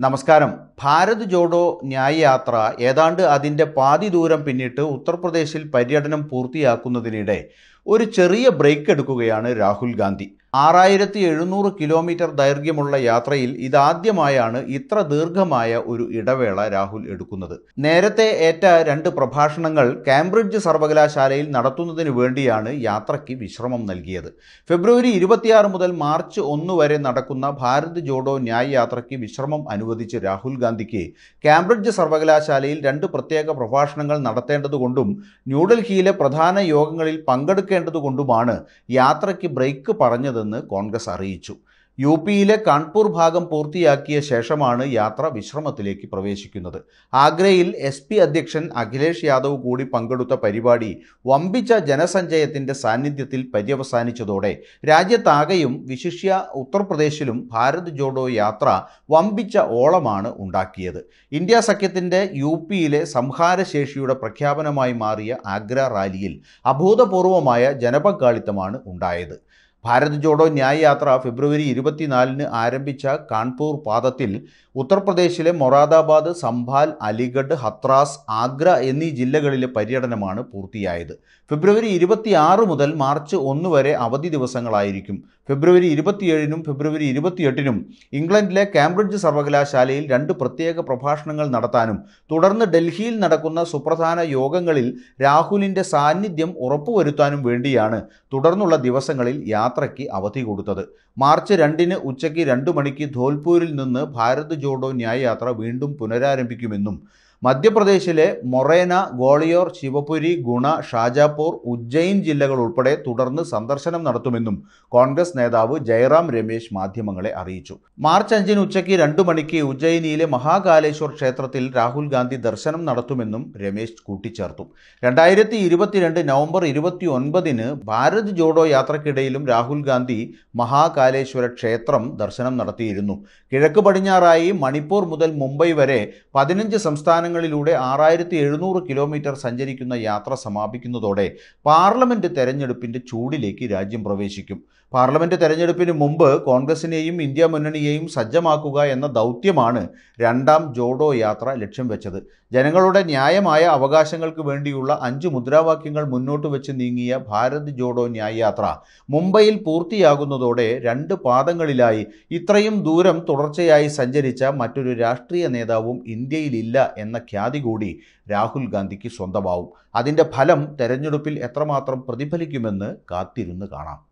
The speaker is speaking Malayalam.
നമസ്കാരം. ഭാരത് ജോഡോ ന്യായ യാത്ര ഏതാണ്ട് അതിന്റെ പാതി ദൂരം പിന്നിട്ട് ഉത്തർപ്രദേശിൽ പര്യടനം പൂർത്തിയാക്കുന്നതിനിടെ ഒരു ചെറിയ ബ്രേക്ക് എടുക്കുകയാണ് രാഹുൽ ഗാന്ധി. ആറായിരത്തി എഴുന്നൂറ് കിലോമീറ്റർ ദൈർഘ്യമുള്ള യാത്രയിൽ ഇതാദ്യമായാണ് ഇത്ര ദീർഘമായ ഒരു ഇടവേള രാഹുൽ എടുക്കുന്നത്. നേരത്തെ ഏറ്റ രണ്ട് പ്രഭാഷണങ്ങൾ കാംബ്രിഡ്ജ് സർവകലാശാലയിൽ നടത്തുന്നതിന് വേണ്ടിയാണ് യാത്രയ്ക്ക് വിശ്രമം നൽകിയത്. ഫെബ്രുവരി ഇരുപത്തിയാറ് മുതൽ മാർച്ച് ഒന്ന് വരെ നടക്കുന്ന ഭാരത് ജോഡോ ന്യായ് യാത്രയ്ക്ക് വിശ്രമം അനുവദിച്ച് രാഹുൽ ഗാന്ധിക്ക് കാംബ്രിഡ്ജ് സർവകലാശാലയിൽ രണ്ട് പ്രത്യേക പ്രഭാഷണങ്ങൾ നടത്തേണ്ടതുകൊണ്ടും ന്യൂഡൽഹിയിലെ പ്രധാന യോഗങ്ങളിൽ പങ്കെടുക്കേണ്ടതുകൊണ്ടുമാണ് യാത്രയ്ക്ക് ബ്രേക്ക് പറഞ്ഞതെന്ന് കോൺഗ്രസ് അറിയിച്ചു. യു പിയിലെ കാൺപൂർ ഭാഗം പൂർത്തിയാക്കിയ ശേഷമാണ് യാത്ര വിശ്രമത്തിലേക്ക് പ്രവേശിക്കുന്നത്. ആഗ്രയിൽ എസ് പി അധ്യക്ഷൻ അഖിലേഷ് യാദവ് കൂടി പങ്കെടുത്ത പരിപാടി വമ്പിച്ച ജനസഞ്ചയത്തിന്റെ സാന്നിധ്യത്തിൽ പര്യവസാനിച്ചതോടെ രാജ്യത്താകെയും വിശിഷ്യ ഉത്തർപ്രദേശിലും ഭാരത് ജോഡോ യാത്ര വമ്പിച്ച ഓളമാണ് ഉണ്ടാക്കിയത്. ഇന്ത്യ സഖ്യത്തിന്റെ യു പിയിലെ സംഹാരശേഷിയുടെ പ്രഖ്യാപനമായി മാറിയ ആഗ്ര റാലിയിൽ അഭൂതപൂർവമായ ജനപങ്കാളിത്തമാണ് ഉണ്ടായത്. ഭാരത് ജോഡോ ന്യായ് യാത്ര ഫെബ്രുവരി ഇരുപത്തിനാലിന് ആരംഭിച്ച കാൺപൂർ പാദത്തിൽ ഉത്തർപ്രദേശിലെ മൊറാദാബാദ് സംഭാൽ അലിഗഡ് ഹത്രാസ് ആഗ്ര എന്നീ ജില്ലകളിലെ പര്യടനമാണ് പൂർത്തിയായത്. ഫെബ്രുവരി ഇരുപത്തിയാറ് മുതൽ മാർച്ച് ഒന്ന് വരെ അവധി ദിവസങ്ങളായിരിക്കും. ഫെബ്രുവരി ഇരുപത്തിയേഴിനും ഫെബ്രുവരി ഇരുപത്തിയെട്ടിനും ഇംഗ്ലണ്ടിലെ കാംബ്രിഡ്ജ് സർവകലാശാലയിൽ രണ്ട് പ്രത്യേക പ്രഭാഷണങ്ങൾ നടത്താനും തുടർന്ന് ഡൽഹിയിൽ നടക്കുന്ന സുപ്രധാന യോഗങ്ങളിൽ രാഹുലിന്റെ സാന്നിധ്യം ഉറപ്പുവരുത്താനും വേണ്ടിയാണ് തുടർന്നുള്ള ദിവസങ്ങളിൽ യാത്രയ്ക്ക് അവധി കൊടുത്തത്. മാർച്ച് രണ്ടിന് ഉച്ചയ്ക്ക് രണ്ട് മണിക്ക് ധോൽപൂരിൽ നിന്ന് ഭാരത് ജോഡോ ന്യായയാത്ര വീണ്ടും പുനരാരംഭിക്കുമെന്നും മധ്യപ്രദേശിലെ മൊറേന ഗോളിയോർ ശിവപുരി ഗുണ ഷാജാപൂർ ഉജ്ജയിൻ ജില്ലകൾ ഉൾപ്പെടെ തുടർന്ന് സന്ദർശനം നടത്തുമെന്നും കോൺഗ്രസ് നേതാവ് ജയറാം രമേശ് മാധ്യമങ്ങളെ അറിയിച്ചു. മാർച്ച് അഞ്ചിന് ഉച്ചയ്ക്ക് രണ്ടു മണിക്ക് ഉജ്ജയിനിയിലെ മഹാകാലേശ്വർ ക്ഷേത്രത്തിൽ രാഹുൽ ഗാന്ധി ദർശനം നടത്തുമെന്നും രമേശ് കൂട്ടിച്ചേർത്തു. രണ്ടായിരത്തി ഇരുപത്തിരണ്ട് നവംബർ ഇരുപത്തി ഒൻപതിന് ഭാരത് ജോഡോ യാത്രക്കിടയിലും രാഹുൽ ഗാന്ധി മഹാകാലേശ്വര ക്ഷേത്രം ദർശനം നടത്തിയിരുന്നു. കിഴക്ക് പടിഞ്ഞാറായി മണിപ്പൂർ മുതൽ മുംബൈ വരെ പതിനഞ്ച് സംസ്ഥാനങ്ങളിലൂടെ ആറായിരത്തി എഴുന്നൂറ് കിലോമീറ്റർ സഞ്ചരിക്കുന്ന യാത്ര സമാപിക്കുന്നതോടെ പാർലമെന്റ് തെരഞ്ഞെടുപ്പിന്റെ ചൂടിലേക്ക് രാജ്യം പ്രവേശിക്കും. പാർലമെന്റ് തെരഞ്ഞെടുപ്പിന് മുമ്പ് കോൺഗ്രസിനെയും ഇന്ത്യ മുന്നണിയെയും സജ്ജമാക്കുക എന്ന ദൗത്യമാണ് രണ്ടാം ജോഡോ യാത്ര ലക്ഷ്യം വെച്ചത്. ജനങ്ങളുടെ ന്യായമായ അവകാശങ്ങൾക്ക് വേണ്ടിയുള്ള അഞ്ച് മുദ്രാവാക്യങ്ങൾ മുന്നോട്ട് വെച്ച് നീങ്ങിയ ഭാരത് ജോഡോ ന്യായ യാത്ര മുംബൈയിൽ പൂർത്തിയാകുന്നതോടെ രണ്ട് പാദങ്ങളിലായി ഇത്രയും ദൂരം തുടർച്ചയായി സഞ്ചരിച്ച മറ്റൊരു രാഷ്ട്രീയ നേതാവും ഇന്ത്യയിലില്ല എന്ന ഖ്യാതി കൂടി രാഹുൽ ഗാന്ധിക്ക് സ്വന്തമാവും. അതിന്റെ ഫലം തെരഞ്ഞെടുപ്പിൽ എത്രമാത്രം പ്രതിഫലിക്കുമെന്ന് കാത്തിരുന്ന് കാണാം.